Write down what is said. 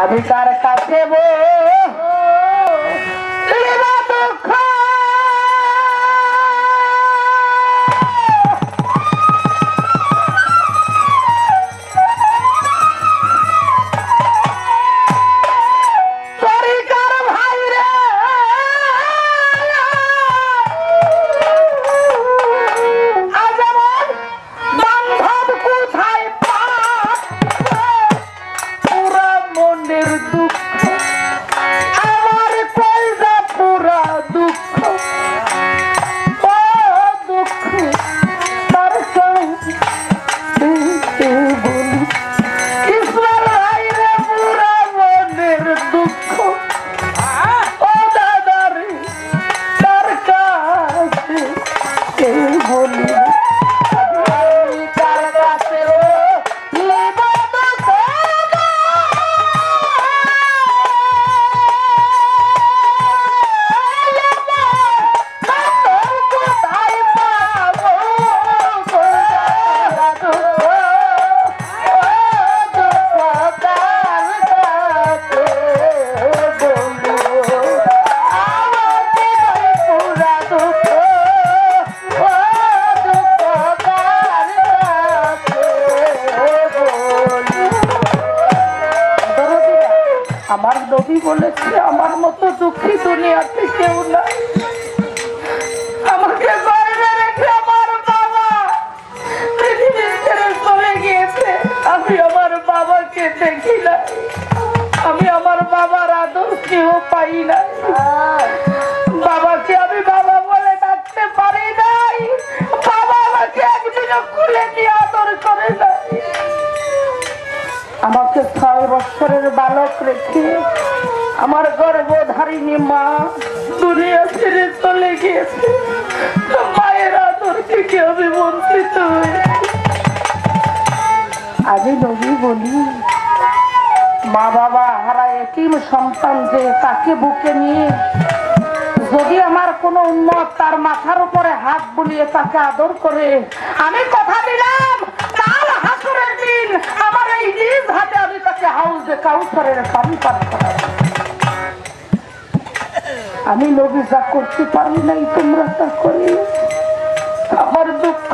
আমি তার কাছে বো বলেছে, আমার মতো দুঃখী দুনিয়াতে কেউ না আমাকে গর্বে রেখে আমার বাবা পৃথিবী ছেড়ে চলে গিয়েছে। আমি আমার বাবাকে দেখি না আমি আমার বাবার আদর কেউ পাই না বাবাকে আমি বাবা বলে ডাকতে পারি নাই। বাবা আমাকে একদিনও খুলে নিয়ে আদর করে নাই। আমাকে ছয় বছরের বালক রেখে আমার গর্ভধারিণী মা দুনিয়া ছেড়ে চলে গিয়েছে। মায়ের আদর থেকে আমি বঞ্চিত আমি নবী বলি মা বাবা হারা এটিম সন্তান যে তাকে বুকে নিয়ে যদি আমার কোনো উন্মত তার মাথার উপরে হাত বুলিয়ে তাকে আদর করে, আমি কথা দিলাম, কাল হাসুরের দিন আমার এই নিজ হাতে আমি তাকে হাউসে কাউসারের পানি পান করাবো। আমি নবী যা করতে পারি নাই তোমরা তা করি আমার দুঃখ